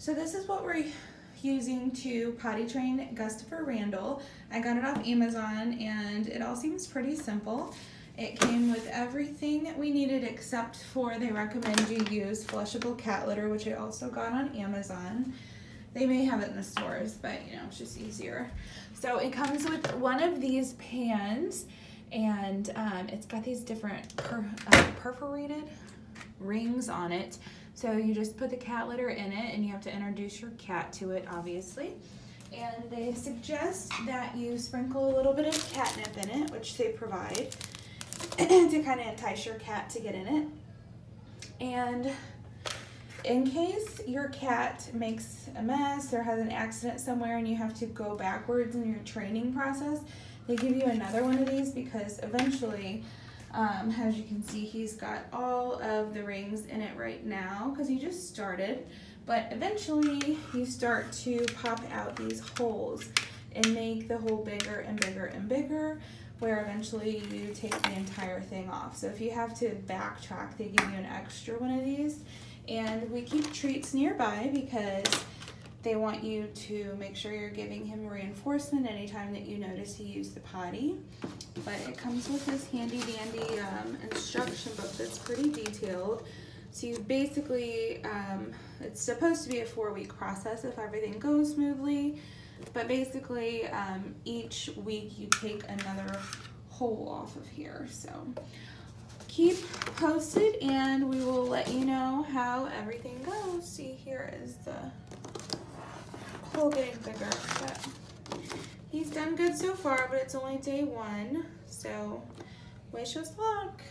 So this is what we're using to potty train Gustafer Randall. I got it off Amazon and it all seems pretty simple. It came with everything that we needed except for they recommend you use flushable cat litter, which I also got on Amazon. They may have it in the stores, but you know, it's just easier. So it comes with one of these pans and um, it's got these different per, uh, perforated rings on it. So you just put the cat litter in it and you have to introduce your cat to it, obviously. And they suggest that you sprinkle a little bit of catnip in it, which they provide, to kind of entice your cat to get in it. And in case your cat makes a mess or has an accident somewhere and you have to go backwards in your training process, they give you another one of these because eventually, um, as you can see, he's got all of the rings in it right now because he just started. But eventually you start to pop out these holes and make the hole bigger and bigger and bigger where eventually you take the entire thing off. So if you have to backtrack, they give you an extra one of these. And we keep treats nearby because they want you to make sure you're giving him reinforcement anytime that you notice he used the potty. But it comes with this handy dandy um, instruction book that's pretty detailed. So you basically, um, it's supposed to be a four week process if everything goes smoothly. But basically, um, each week you take another hole off of here. So keep posted and we will let you know how everything goes. See here is the getting bigger. But he's done good so far, but it's only day one. So wish us luck.